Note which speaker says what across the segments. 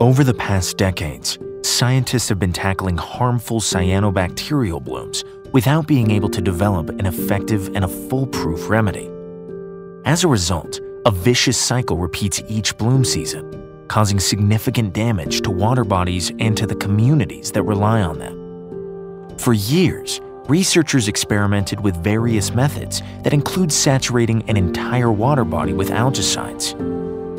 Speaker 1: Over the past decades, scientists have been tackling harmful cyanobacterial blooms without being able to develop an effective and a foolproof remedy. As a result, a vicious cycle repeats each bloom season, causing significant damage to water bodies and to the communities that rely on them. For years, researchers experimented with various methods that include saturating an entire water body with algicides.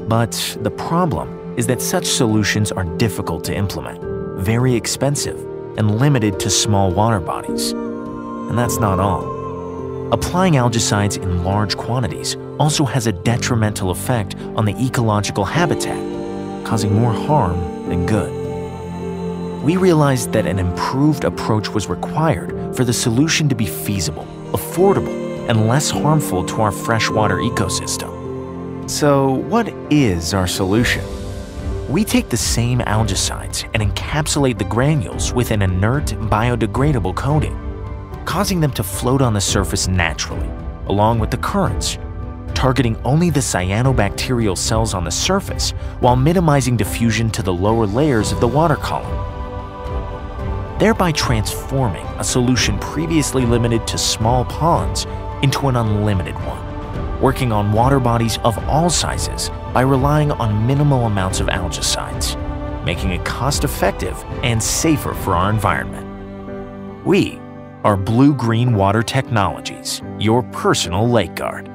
Speaker 1: But the problem is that such solutions are difficult to implement, very expensive, and limited to small water bodies. And that's not all. Applying algicides in large quantities also has a detrimental effect on the ecological habitat, causing more harm than good. We realized that an improved approach was required for the solution to be feasible, affordable, and less harmful to our freshwater ecosystem. So, what is our solution? We take the same algicides and encapsulate the granules with an inert biodegradable coating causing them to float on the surface naturally, along with the currents, targeting only the cyanobacterial cells on the surface while minimizing diffusion to the lower layers of the water column, thereby transforming a solution previously limited to small ponds into an unlimited one, working on water bodies of all sizes by relying on minimal amounts of algicides, making it cost-effective and safer for our environment. We are Blue Green Water Technologies, your personal lake guard.